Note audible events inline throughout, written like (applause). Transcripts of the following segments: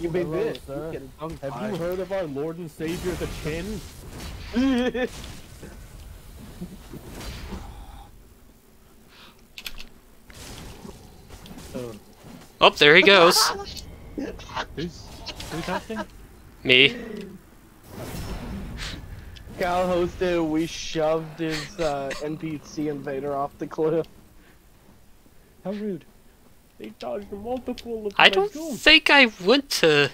You made Hello, this. You Have tongue-tied. you heard of our Lord and Savior, the Chin? Oh. (laughs) Oh, there he goes. Who's who's hosting? Me. Cal hosted, we shoved his uh, NPC invader off the cliff. How rude. They dodged multiple of I my don't goons. think I went to.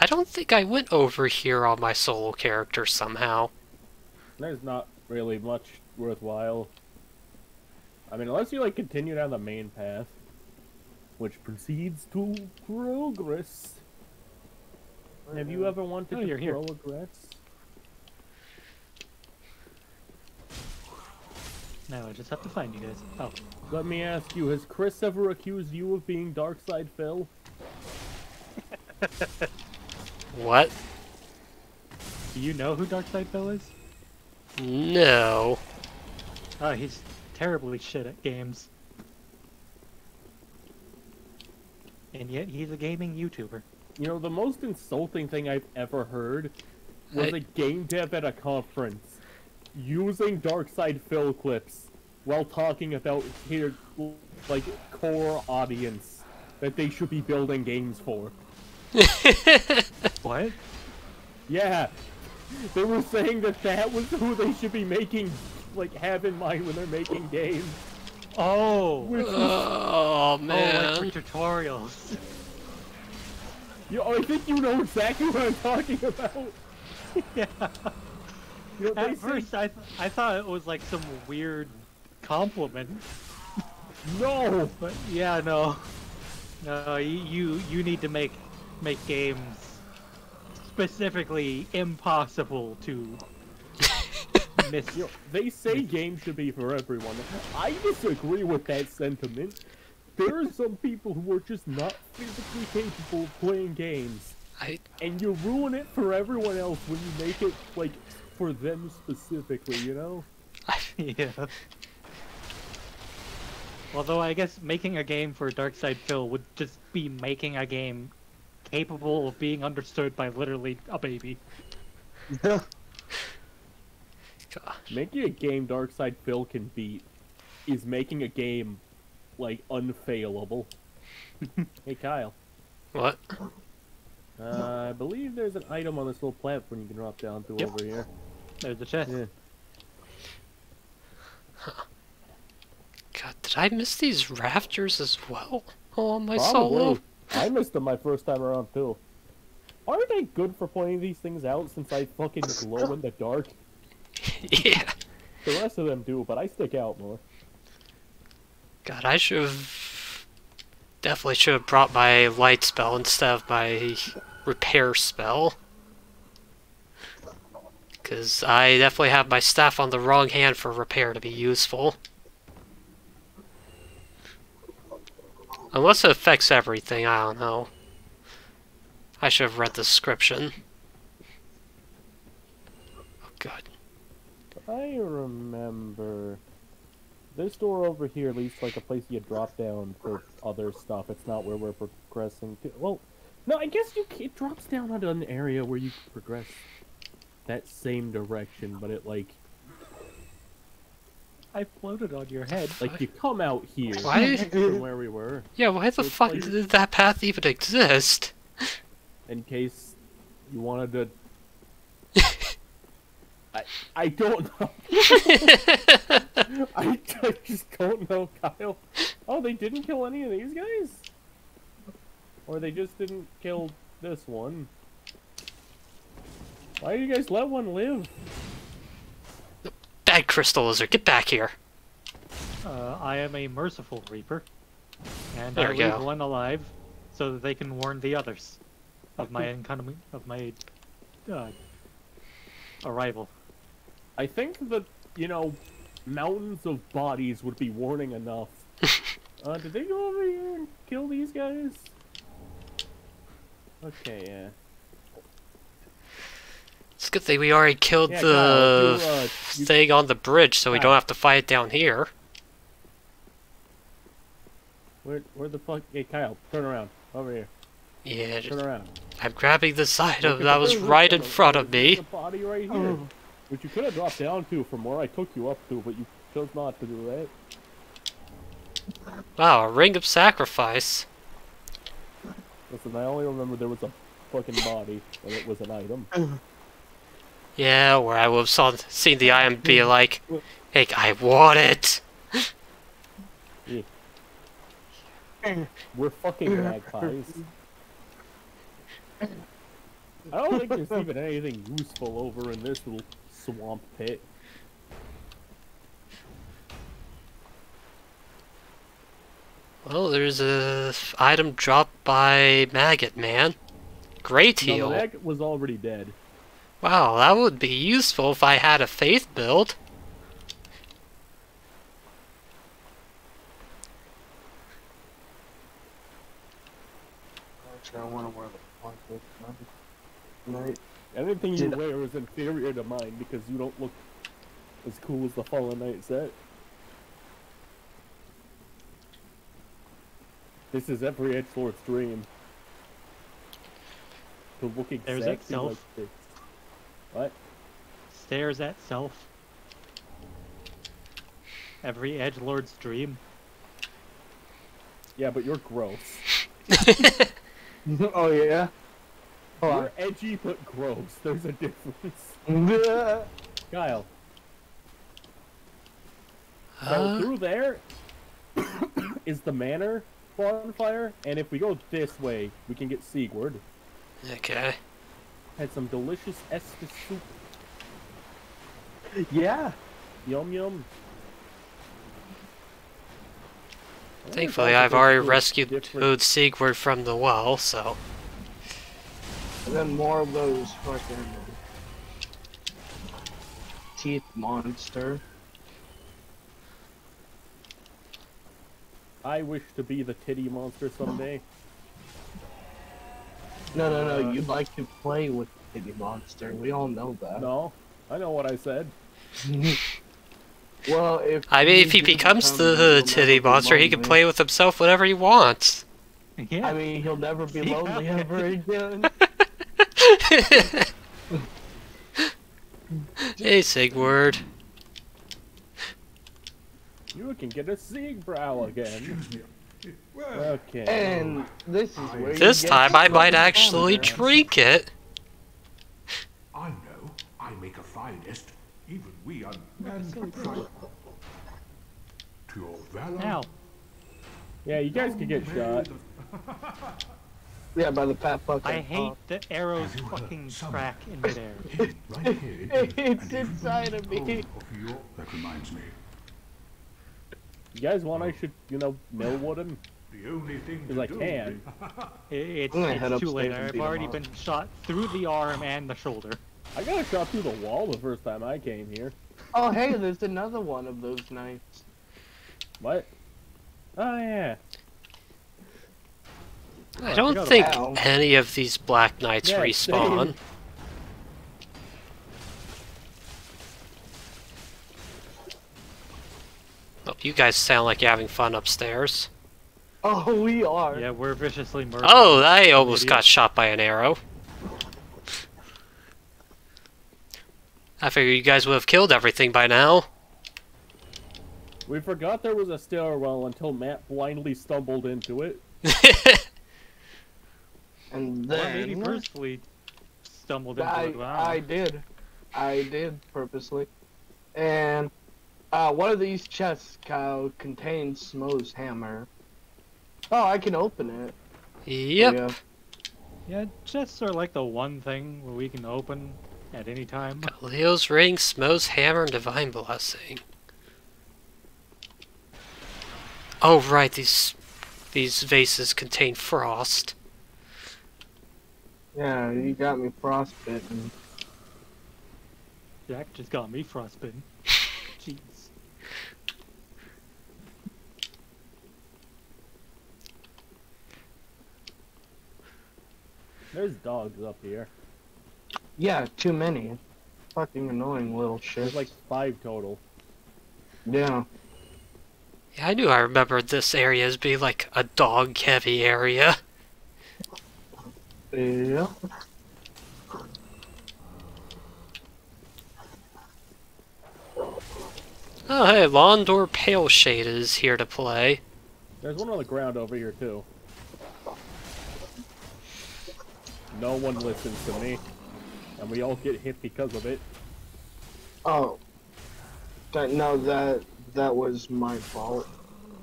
I don't think I went over here on my solo character somehow. There's not really much worthwhile. I mean, unless you like continue down the main path, which proceeds to progress. Have you uh, ever wanted Oh, to you're here. Now I just have to find you guys. Oh, Let me ask you: Has Chris ever accused you of being Darkside Phil? (laughs) What? do you know who Darkside Phil is? No. Oh, he's terribly shit at games. And yet he's a gaming YouTuber. You know, the most insulting thing I've ever heard was I- a game dev at a conference using Darkside Phil clips while talking about his like core audience that they should be building games for. (laughs) What? Yeah, they were saying that that was who they should be making, like, have in mind when they're making games. Oh! Which is, Oh Oh, man. like for tutorials. you I think you know exactly what I'm talking about. (laughs) yeah. You know, they At say, first, I, th- I thought it was like some weird compliment. (laughs) no, But yeah, no. No, you, you, you need to make, make games specifically impossible to (laughs) miss. You know, they say games should be for everyone. I disagree with that sentiment. There are some people who are just not physically capable of playing games, I and you ruin it for everyone else when you make it like for them specifically. You know? (laughs) yeah. Although I guess making a game for Darkside Phil would just be making a game capable of being understood by literally a baby. gosh. (laughs) Making a game Darkside Phil can beat is making a game like unfailable. (laughs) hey Kyle, What? uh, I believe there's an item on this little platform you can drop down to Yep. over here. There's a chest. Yeah. (laughs) God, did I miss these rafters as well? Oh, my Probably. solo. I missed them my first time around too. Aren't they good for pointing these things out since I fucking glow in the dark? (laughs) yeah. The rest of them do, but I stick out more. God, I should have definitely should have brought my light spell instead of my repair spell. Cause I definitely have my staff on the wrong hand for repair to be useful. Unless it affects everything, I don't know. I should have read the description. Oh god. I remember. This door over here leads like a place you drop down for other stuff. It's not where we're progressing to. Well, no, I guess you it drops down onto an area where you progress that same direction, but it like I floated on your head. like you come out here Why- from (laughs) where we were Yeah, why the fuck like- did that path even exist? in case you wanted to. (laughs) I I don't know. (laughs) I, I just don't know, Kyle. Oh, they didn't kill any of these guys? Or they just didn't kill this one? Why do you guys let one live? Bad crystal lizard, get back here. Uh, I am a merciful reaper, and There I leave go. one alive so that they can warn the others of my (laughs) incoming of my uh, arrival. I think that, you know, mountains of bodies would be warning enough. (laughs) uh, did they go over here and kill these guys? Okay, yeah. It's a good thing we already killed Yeah, the you, uh, you- thing on the bridge, so we don't have to fight it down here. Where, where the fuck? Hey, Kyle, turn around. Over here. Yeah, Turn around. I'm grabbing the side of that was right in front of me. a body right here, Oh. which you could have dropped down to from where I took you up to, but you chose not to do that. Wow, a ring of sacrifice. Listen, I only remember there was a fucking body, and it was an item. Yeah, where I would have saw, seen the item be (laughs) like, hey, I want it. We're fucking magpies. I don't think there's even anything useful over in this little swamp pit. Well, there's a f- item dropped by Maggot Man. Great No, heal. the egg was already dead. Wow, that would be useful if I had a faith build. Actually, I want to wear the black Night. Anything you Did- wear is inferior to mine because you don't look as cool as the Fallen Knight set. This is every Edgelord's dream. To look exactly There's like this. What? Stares at self. Every edge lord's dream. Yeah, but you're gross. (laughs) (laughs) oh yeah. Hold You're edgy but gross. There's a difference. on. (laughs) Kyle, so Uh, through there (coughs) is the manor bonfire, and if we go this way, we can get Siegward. okay. Had some delicious Estus soup. (laughs) yeah. Yum yum. Thankfully, I've already rescued Ode Siegward from the well, so. And then more of those fucking teeth monster. I wish to be the titty monster someday. No, no, no. Uh, You'd like to play with the titty monster. We all know that. No, I know what I said. (laughs) well, if I mean, if he becomes the titty monster, he can play with himself whenever he wants. Yeah. I mean, he'll never be Yeah. lonely (laughs) ever again. (laughs) hey, Siegward. You can get a Siegbrow again. Okay. And this is where you This get time I might actually hammer. drink it. I know. I make a finest. Even we unmanned try. To your valor. Now, Yeah, you guys can get shot. (laughs) Yeah, by the Pat Bucket. I hate oh. the arrows Have you heard fucking some- crack in (laughs) midair. Hidden right here in (laughs) It's here, and even inside of me. Of your, that reminds me. You guys want I should, you know, millwood him? The only thing Because to I do can. (laughs) It's, I'm it's too late. I've already been shot through the arm and the shoulder. I got shot through the wall the first time I came here. Oh, hey, there's another one of those knights. What? Oh yeah. Oh, I don't forgot think about- any of these Black Knights Yeah, respawn. same. Oh, you guys sound like you're having fun upstairs. Oh, we are. Yeah, we're viciously murdered. Oh, I almost Idiot. got shot by an arrow. I figure you guys would have killed everything by now. We forgot there was a stairwell until Matt blindly stumbled into it. (laughs) And Or maybe then personally stumbled into I, it. Wow. I did, I did purposely, and uh, one of these chests, Kyle, contains Smough's hammer. Oh, I can open it. Yep. Yeah. Yeah, chests are like the one thing where we can open at any time. Leo's ring, Smough's hammer, and divine blessing. Oh right, these these vases contain frost. Yeah, you got me frostbitten. Jack just got me frostbitten. There's dogs up here. Yeah, too many. Fucking annoying little shit. There's like five total. yeah. Yeah, I knew I remembered this area as being like a dog-heavy area. Yeah. Oh, hey, Londor Pale Shade is here to play. There's one on the ground over here too. No one listens to me, and we all get hit because of it. Oh. That no, that that was my fault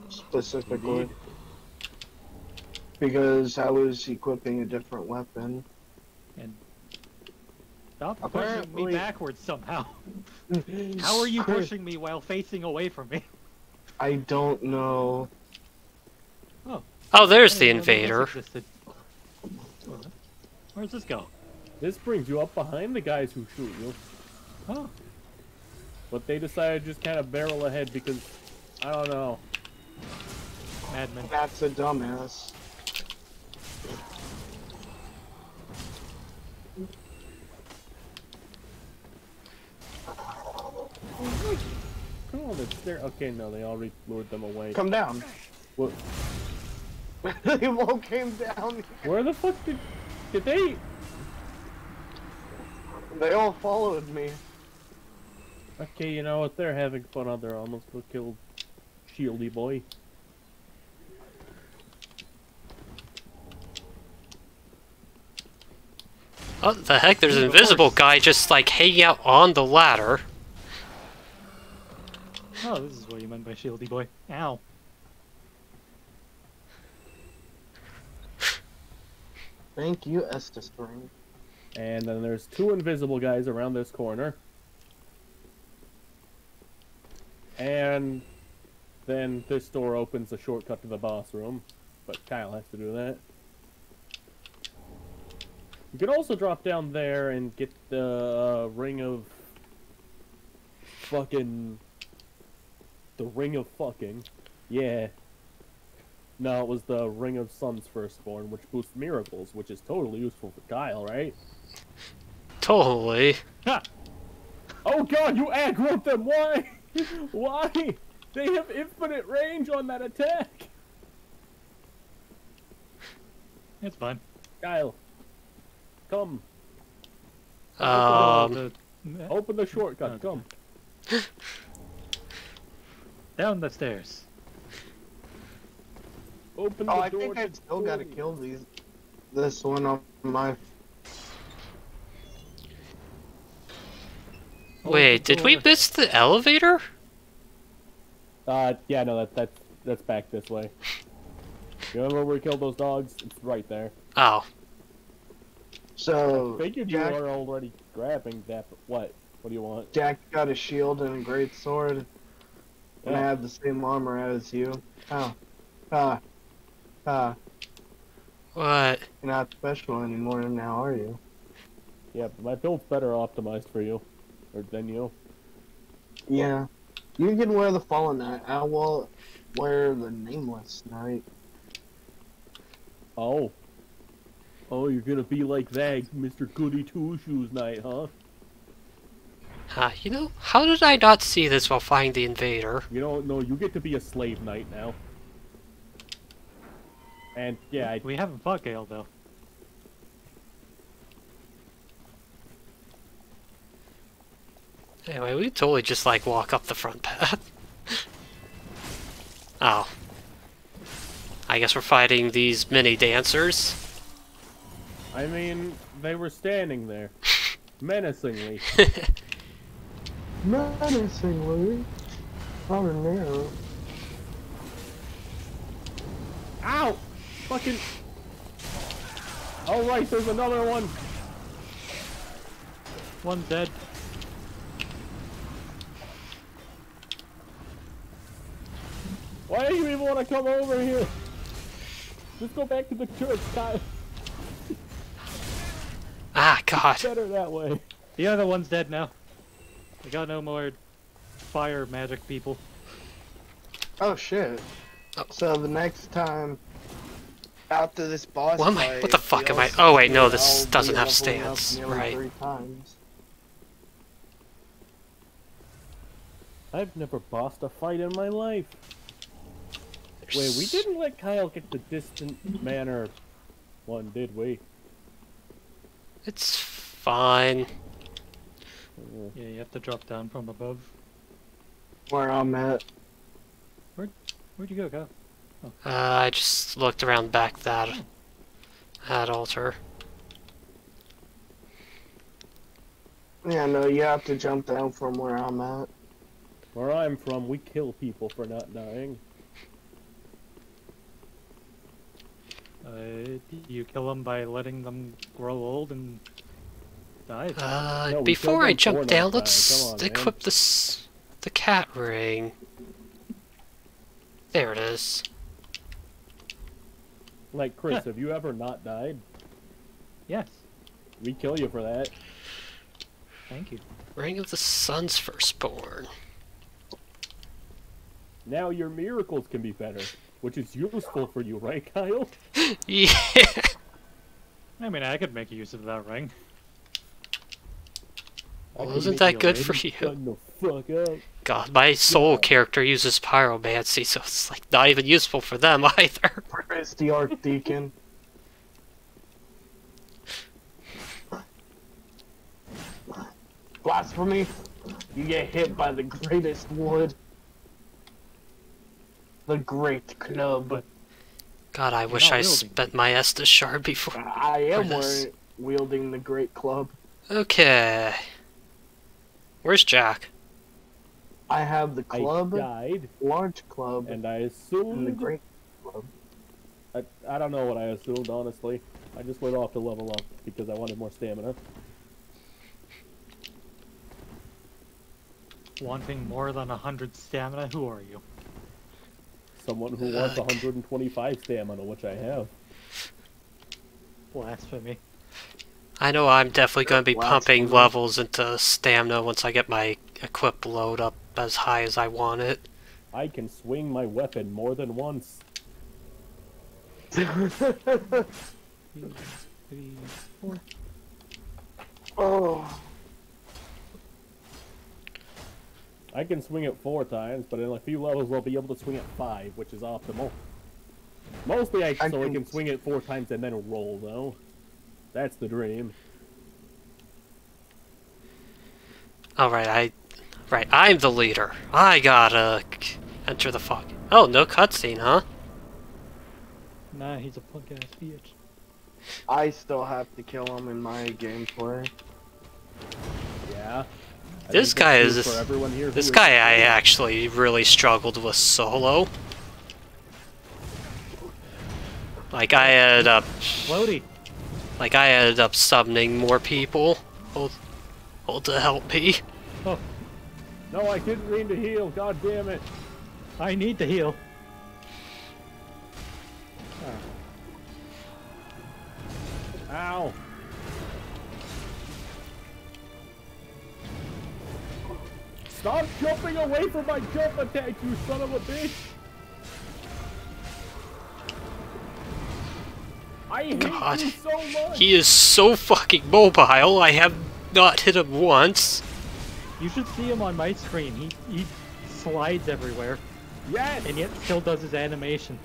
specifically. Indeed. Because I was equipping a different weapon. And Stop pushing me backwards somehow. (laughs) How are you pushing me while facing away from me? I don't know. Oh, oh there's the didn't invader. Existed. Where's this go? This brings you up behind the guys who shoot you, Oh, but they decided to just kind of barrel ahead because I don't know. madman. That's a dumbass. Come on, it's there. Okay, no, they already lured them away. Come down. What? (laughs) they all came down. Where the fuck did did they? They all followed me. Okay, you know what? They're having fun on their own. Let's go kill Shieldy boy. Oh, the heck, there's an invisible guy just like hanging out on the ladder. Oh, this is what you meant by shieldy boy. Ow. Thank you, Estus Ring. And then there's two invisible guys around this corner. And then this door opens a shortcut to the boss room, but Kyle has to do that. You could also drop down there and get the uh, ring of fucking the ring of fucking. Yeah. No, it was the ring of sun's firstborn, which boosts miracles, which is totally useful for Kyle, right? Totally. Ha! Oh god, you aggroed them! Why? (laughs) Why? They have infinite range on that attack! It's fine. Kyle, come. Um, The- Open the shortcut, come. (laughs) down the stairs. Open the Oh, I door. think to I still gotta kill these. This one on my. wait, did we miss the elevator? Uh, yeah, no, that, that's, that's back this way. You remember where we killed those dogs? It's right there. Oh, So I Figured you Jack, were already grabbing that, but what? What do you want? Jack got a shield and a great sword, and I have the same armor as you. Oh, ah, ah. what? You're not special anymore now, are you? Yeah, but my build's better optimized for you. Or than you. Yeah. You can wear the Fallen Knight. I will wear the Nameless Knight. Oh. Oh, you're gonna be like that, Mr. Goody Two Shoes Knight, huh? Uh, you know, how did I not see this while fighting the invader? You don't know, you get to be a slave knight now. And yeah, I, We haven't fought Gael though. Anyway, we totally just like walk up the front path. (laughs) oh. I guess we're fighting these mini dancers. I mean, they were standing there, (laughs) menacingly. Menacingly. Oh no. Ow! Fucking. All right, there's another one. One dead. Why do you even want to come over here? Just go back to the church, Kyle. Ah, God. Better that way. The other one's dead now. We got no more fire magic people. Oh shit. Oh. So the next time after this boss What am I- fight, what the fuck am I- oh, wait, no, this I'll doesn't have leveling stance, nearly right. Three times. I've never bossed a fight in my life. Wait, we didn't let Kyle get the distant manner one, did we? It's fine. Yeah, you have to drop down from above. Where I'm at. Where? Where'd you go, Kyle? Uh, I just looked around back that that altar. Yeah, no, you have to jump down from where I'm at. Where I'm from, we kill people for not dying. Uh, you kill them by letting them grow old and die. Uh, No, before I jump down, let's Come on, man. equip this the cat ring. There it is. Like, Chris, have you ever not died? Yes. We kill you for that. Thank you. Ring of the Sun's firstborn. Now your miracles can be better, which is useful for you, right, Kyle? (laughs) Yeah. I mean, I could make use of that ring. I can Wasn't that good a for lady you? Shut the fuck up. God, my soul Yeah. character uses pyromancy, so it's like not even useful for them (laughs) either. Where is the Archdeacon? Blasphemy! You get hit by the greatest wood. The Great Club. God, I wish not I spent my Estus shard before. I am this. wielding the Great Club. Okay. Where's Jack? I have the I club, died, large club, and I and the assumed. Great Club. I, I don't know what I assumed, honestly. I just went off to level up because I wanted more stamina. Wanting more than a hundred stamina? Who are you? Someone who wants 125 stamina, which I have. Blasphemy. I know I'm definitely going to be pumping levels into stamina once I get my equip load up as high as I want it. I can swing my weapon more than once. Two, three, four. oh, I can swing it four times, but in a few levels I'll be able to swing it five, which is optimal. Mostly I, I so I can- can swing it four times and then roll, though. That's the dream. Alright, I... Right, I'm the leader. I gotta enter the fuck. Oh, no cutscene, huh? Nah, he's a punk ass bitch. I still have to kill him in my gameplay. Yeah. I This guy is- true for everyone here This is- guy I actually really struggled with solo. Like I ended up Floaty! like I ended up summoning more people. Hold, hold to help me. Oh. No, I didn't mean to heal. God damn it. I need to heal. Ah. Ow. Stop jumping away from my jump attack, you son of a bitch! I hate God. you so much! He is so fucking mobile. I have not hit him once. You should see him on my screen. He he slides everywhere, Yes! and yet still does his animation.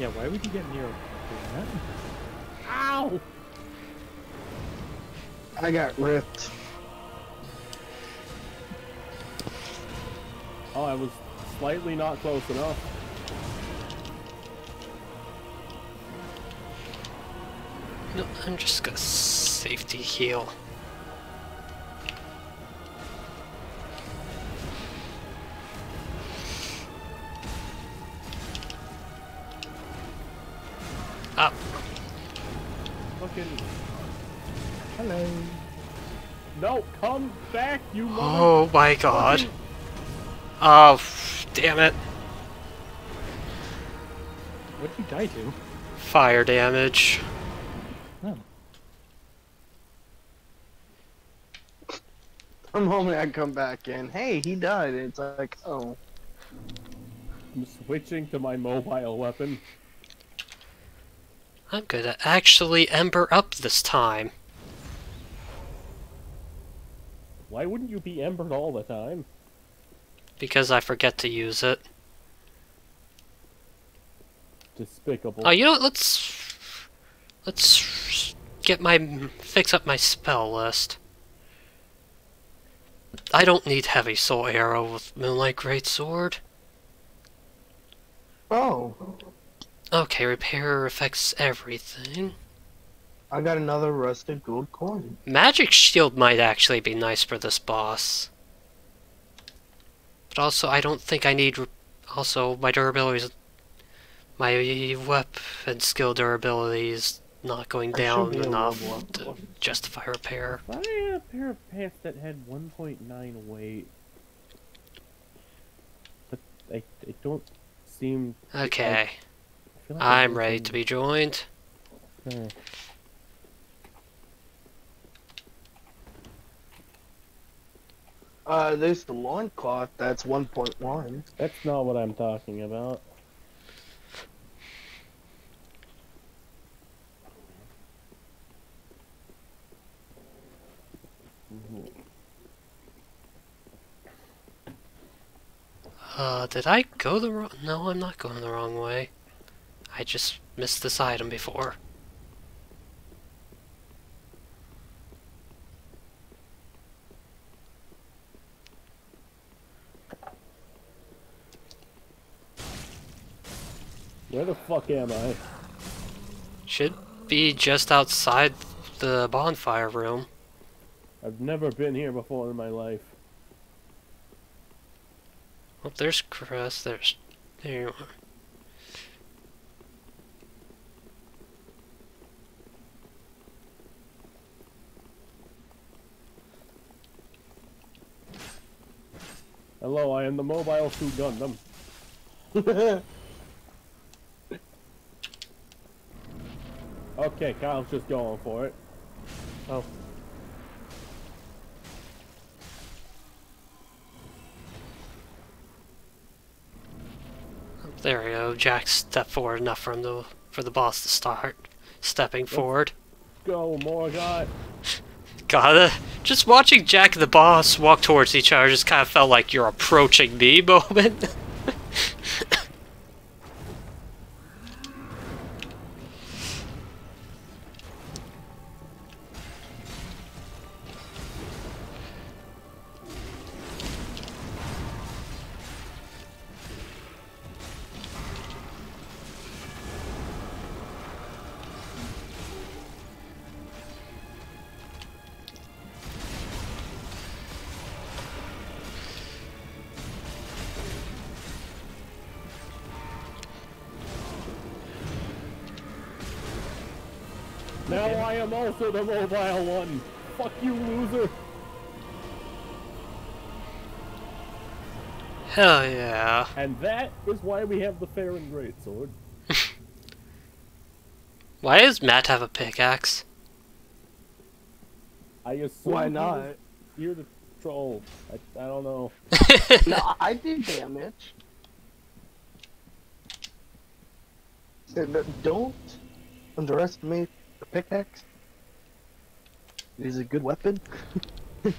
Yeah, why would you get near that? Ow! I got ripped. Oh, I was slightly not close enough. No, I'm just gonna safety heal. Up. Fucking. Hello. No, come back, you. Oh my god. Oh, damn it. What'd you die to? Fire damage. Oh. The moment I come back in, hey, he died. It's like, oh. I'm switching to my mobile weapon. I'm gonna actually ember up this time. Why wouldn't you be embered all the time? Because I forget to use it. despicable. Oh, you know what? Let's let's get my fix up my spell list. I don't need heavy soul arrow with moonlight greatsword. Oh, Okay, repair affects everything. I got another rusted gold coin. Magic shield might actually be nice for this boss. But also, I don't think I need. Also, my durability is. My weapon skill durability is not going down be a enough level to one. justify repair. I had a pair of pants that had 1.9 weight. But I, I don't seem. Okay, I feel like I'm ready to be joined. be. Uh, there's the loincloth. That's 1.1. That's not what I'm talking about. Uh, did I go the wrong? No, I'm not going the wrong way. I just missed this item before. Where the fuck am I? Should be just outside the bonfire room. I've never been here before in my life. Oh, there's Crest. There's. There you are. Hello, I am the Mobile Suit Gundam. (laughs) Okay, Kyle's just going for it. Oh, There we go. Jack stepped forward enough for him to, for the boss to start stepping forward. Go, Morgot. Gotta. Just watching Jack and the boss walk towards each other just kind of felt like you're approaching me (laughs) moment. Now I am also the mobile one. Fuck you, loser. Hell yeah. And that is why we have the fair and great sword. (laughs) Why does Matt have a pickaxe? I assume Why not? You're the troll. I, I don't know. (laughs) no, I do damage. Don't underestimate the pickaxe. It is a good weapon. (laughs)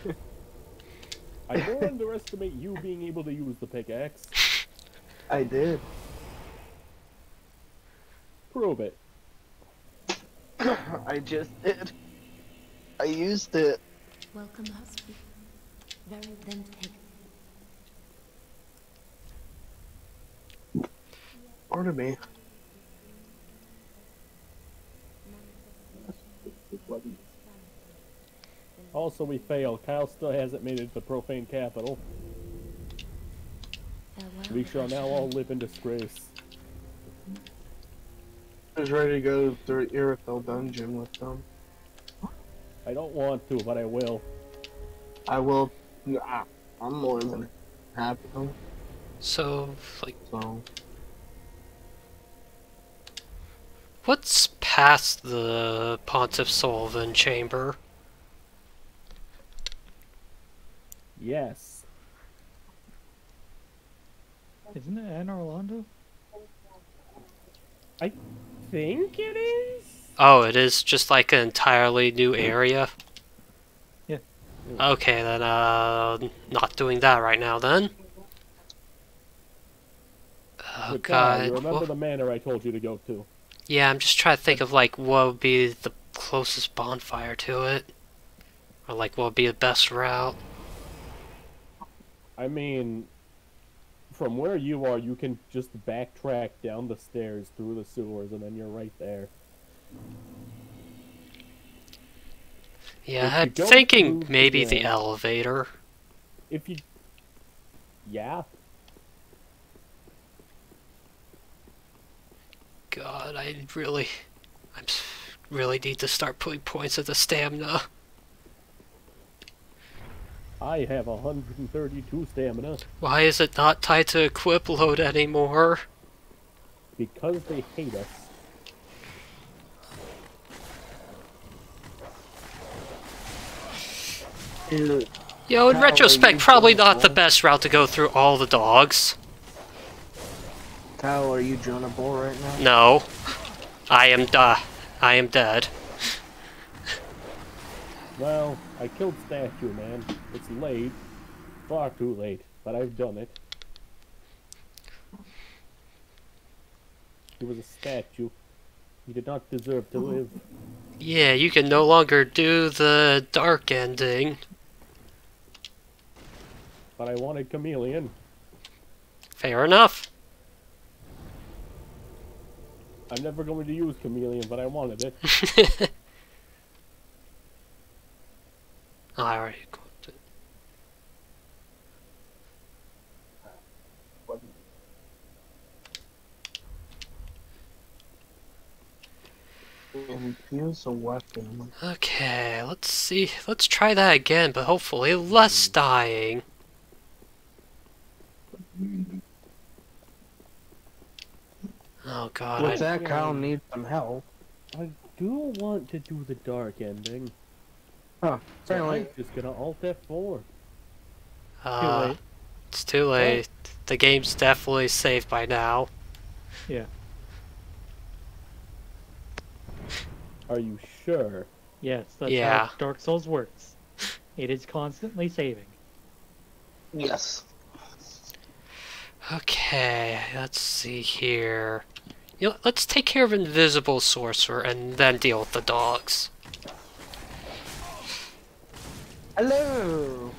I don't underestimate you being able to use the pickaxe. I did. Prove it. (coughs) I just did. I used it. Welcome, husband. Very then take. Pardon me. Also, we failed. Kyle still hasn't made it to Profane Capital. We shall now all live in disgrace. I was ready to go through Irithyll dungeon with them. I don't want to, but I will. I will. Nah, I'm more than happy. So, like, So what's past the Pontiff Sulyvahn chamber? Yes. isn't it Anor Londo? I think it is? Oh, it is just like an entirely new area? Yeah. Okay, then, uh, not doing that right now then. Oh But god. remember the manor I told you to go to? Yeah, I'm just trying to think of like what would be the closest bonfire to it. Or like what would be the best route. I mean, from where you are, you can just backtrack down the stairs through the sewers, and then you're right there. Yeah, If I'm thinking maybe the the- elevator. If you, yeah, God, I really, I really need to start putting points at the stamina. I have 132 stamina Why is it not tied to equip load anymore? because they hate us. Dude, Yo, in How retrospect, probably not the best route to go through all the dogs. Kyle, are you joinable right now? No. I am da. I am dead. Well, I killed statue man. It's late, far too late, but I've done it. He was a statue. He did not deserve to live. Yeah, you can no longer do the dark ending. But I wanted chameleon. Fair enough. I'm never going to use chameleon, but I wanted it. (laughs) I already equipped it. Infuse a weapon. Okay, let's see. Let's try that again, but hopefully less dying. Mm-hmm. Oh god, With I, that, Kyle needs some help. I do want to do the dark ending. Huh. So Apparently, I'm just gonna alt F4. uh, late. it's too late. The game's definitely safe by now. Yeah. Are you sure? Yes, that's Yeah. how Dark Souls works. It is constantly saving. yes. Okay, let's see here. You know, let's take care of Invisible Sorcerer and then deal with the dogs. Hello.